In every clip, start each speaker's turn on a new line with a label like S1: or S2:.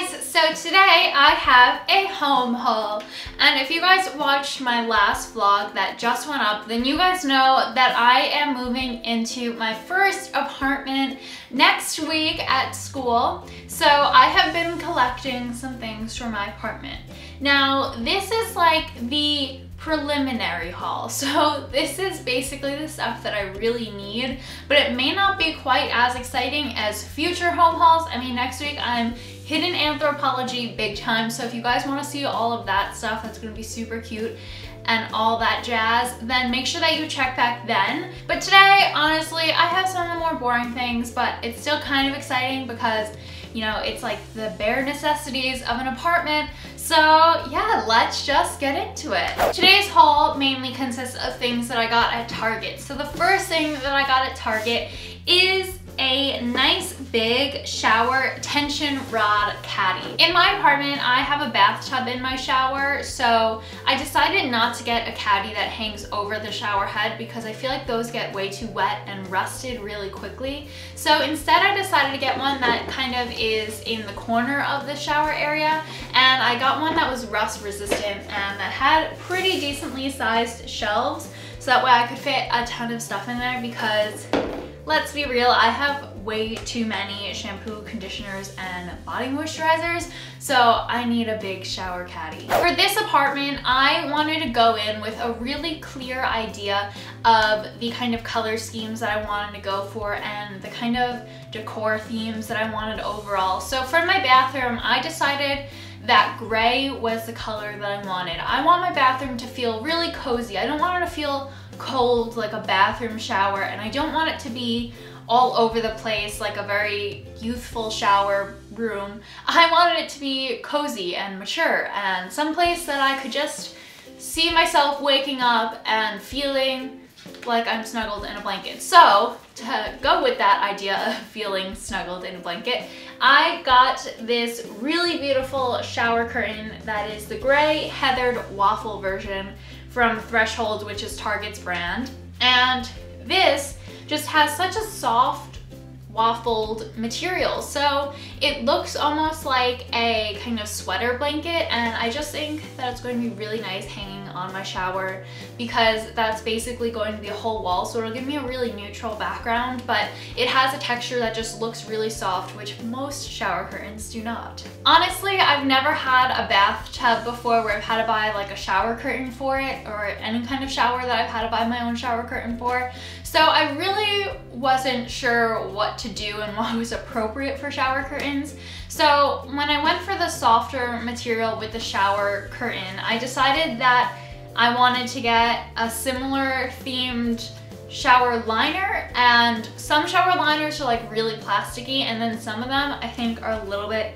S1: guys, so today I have a home haul and if you guys watched my last vlog that just went up then you guys know that I am moving into my first apartment next week at school so I have been collecting some things for my apartment. Now this is like the preliminary haul. So this is basically the stuff that I really need, but it may not be quite as exciting as future home hauls. I mean, next week I'm hidden Anthropologie big time. So if you guys want to see all of that stuff, that's to be super cute and all that jazz, then make sure that you check back then. But today, honestly, I have some of the more boring things, but it's still kind of exciting because, you know, it's like the bare necessities of an apartment. So yeah, let's just get into it. Today's haul mainly consists of things that I got at Target. So the first thing that I got at Target is a nice big shower tension rod caddy. In my apartment, I have a bathtub in my shower, so I decided not to get a caddy that hangs over the shower head because I feel like those get way too wet and rusted really quickly. So instead I decided to get one that kind of is in the corner of the shower area, and I got one that was rust resistant and that had pretty decently sized shelves, so that way I could fit a ton of stuff in there because let's be real, I have way too many shampoo, conditioners, and body moisturizers, so I need a big shower caddy. For this apartment, I wanted to go in with a really clear idea of the kind of color schemes that I wanted to go for and the kind of decor themes that I wanted overall. So for my bathroom, I decided that gray was the color that I wanted. I want my bathroom to feel really cozy. I don't want it to feel cold like a bathroom shower and I don't want it to be all over the place like a very youthful shower room. I wanted it to be cozy and mature and someplace that I could just see myself waking up and feeling like I'm snuggled in a blanket. So to go with that idea of feeling snuggled in a blanket, I got this really beautiful shower curtain that is the gray heathered waffle version from Threshold, which is Target's brand. And this just has such a soft waffled material. So it looks almost like a kind of sweater blanket and I just think that it's going to be really nice hanging on my shower because that's basically going to be a whole wall. So it'll give me a really neutral background but it has a texture that just looks really soft which most shower curtains do not. Honestly I've never had a bathtub before where I've had to buy like a shower curtain for it or any kind of shower that I've had to buy my own shower curtain for. So I really wasn't sure what to do and what was appropriate for shower curtains. So when I went for the softer material with the shower curtain I decided that I wanted to get a similar themed shower liner and some shower liners are like really plasticky and then some of them I think are a little bit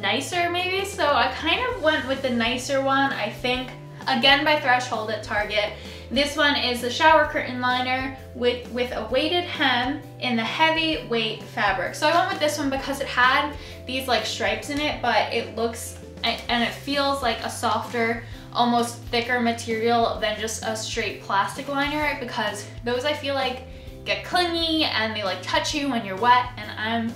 S1: nicer maybe. So I kind of went with the nicer one I think again by Threshold at Target. This one is the shower curtain liner with, with a weighted hem in the heavy weight fabric. So I went with this one because it had these like stripes in it but it looks and it feels like a softer almost thicker material than just a straight plastic liner because those I feel like get clingy and they like touch you when you're wet and I'm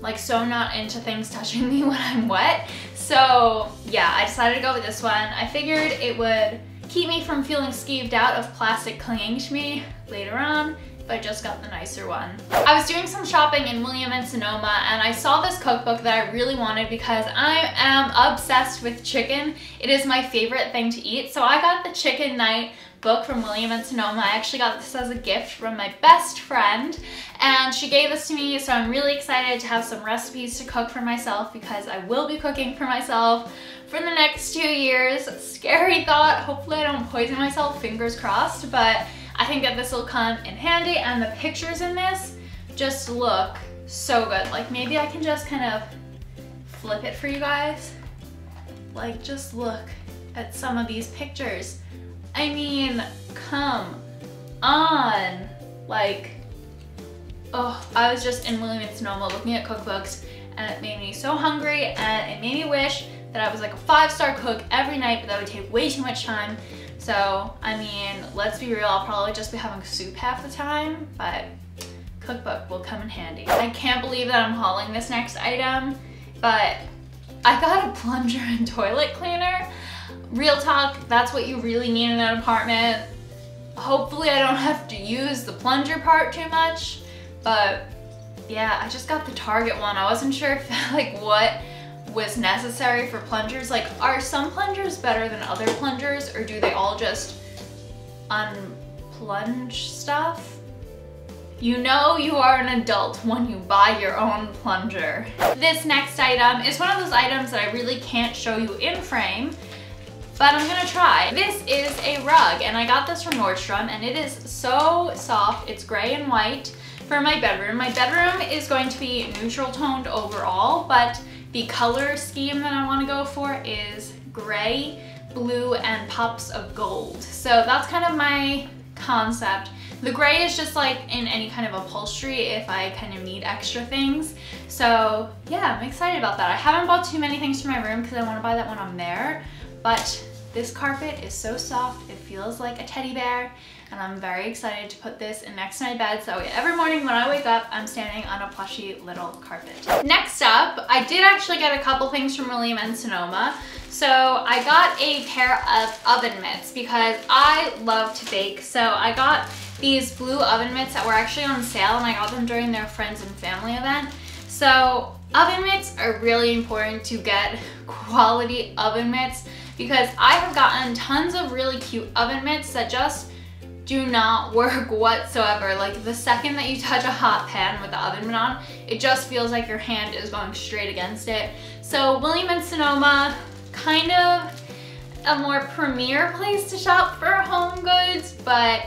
S1: like so not into things touching me when I'm wet. So yeah, I decided to go with this one. I figured it would keep me from feeling skeeved out of plastic clinging to me later on I just got the nicer one. I was doing some shopping in William and Sonoma and I saw this cookbook that I really wanted because I am obsessed with chicken. It is my favorite thing to eat. So I got the Chicken Night book from William and Sonoma. I actually got this as a gift from my best friend and she gave this to me so I'm really excited to have some recipes to cook for myself because I will be cooking for myself for the next two years. Scary thought, hopefully I don't poison myself, fingers crossed, but I think that this will come in handy and the pictures in this just look so good. Like maybe I can just kind of flip it for you guys. Like just look at some of these pictures. I mean, come on. Like, oh, I was just in William Sonoma looking at cookbooks and it made me so hungry and it made me wish that I was like a five-star cook every night, but that would take way too much time. So, I mean, let's be real, I'll probably just be having soup half the time, but cookbook will come in handy. I can't believe that I'm hauling this next item, but I got a plunger and toilet cleaner. Real talk, that's what you really need in an apartment. Hopefully I don't have to use the plunger part too much, but yeah, I just got the Target one. I wasn't sure if like what was necessary for plungers. Like, are some plungers better than other plungers or do they all just unplunge stuff? You know you are an adult when you buy your own plunger. This next item is one of those items that I really can't show you in frame, but I'm gonna try. This is a rug, and I got this from Nordstrom, and it is so soft. It's gray and white for my bedroom. My bedroom is going to be neutral toned overall, but the color scheme that I wanna go for is gray, blue, and pops of gold. So that's kind of my concept. The gray is just like in any kind of upholstery if I kind of need extra things. So yeah, I'm excited about that. I haven't bought too many things for my room because I want to buy that when I'm there, but this carpet is so soft, it feels like a teddy bear, and I'm very excited to put this in next to my bed so every morning when I wake up, I'm standing on a plushy little carpet. Next up, I did actually get a couple things from William and Sonoma. So I got a pair of oven mitts because I love to bake. So I got these blue oven mitts that were actually on sale and I got them during their friends and family event. So oven mitts are really important to get quality oven mitts because I have gotten tons of really cute oven mitts that just do not work whatsoever. Like the second that you touch a hot pan with the oven mitt on, it just feels like your hand is going straight against it. So William and Sonoma, kind of a more premier place to shop for home goods, but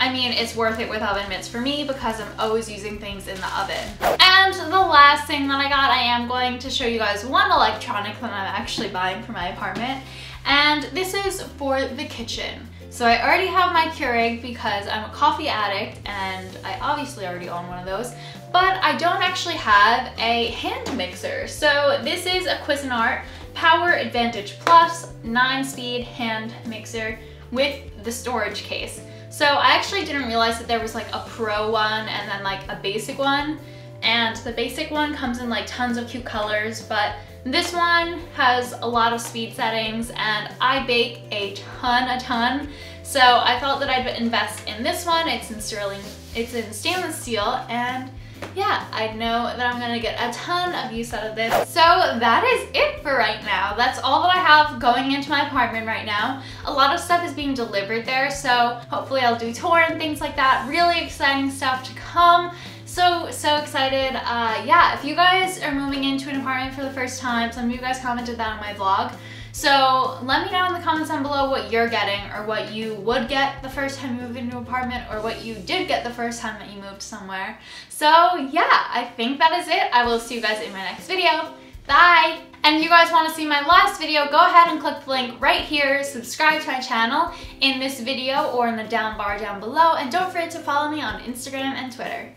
S1: I mean, it's worth it with oven mitts for me because I'm always using things in the oven. And the last thing that I got, I am going to show you guys one electronic that I'm actually buying for my apartment. And this is for the kitchen. So I already have my Keurig because I'm a coffee addict and I obviously already own one of those, but I don't actually have a hand mixer. So this is a Cuisinart Power Advantage Plus 9-speed hand mixer with the storage case. So I actually didn't realize that there was like a pro one and then like a basic one. And the basic one comes in like tons of cute colors, but this one has a lot of speed settings and I bake a ton, a ton. So I thought that I'd invest in this one. It's in sterling, it's in stainless steel and yeah, I know that I'm gonna get a ton of use out of this. So that is it for right now. That's all that I have going into my apartment right now. A lot of stuff is being delivered there, so hopefully I'll do tour and things like that. Really exciting stuff to come. So, so excited. Uh, yeah, if you guys are moving into an apartment for the first time, some of you guys commented that on my vlog. So let me know in the comments down below what you're getting or what you would get the first time you move into an apartment or what you did get the first time that you moved somewhere. So yeah, I think that is it. I will see you guys in my next video. Bye! And if you guys want to see my last video, go ahead and click the link right here, subscribe to my channel in this video or in the down bar down below, and don't forget to follow me on Instagram and Twitter.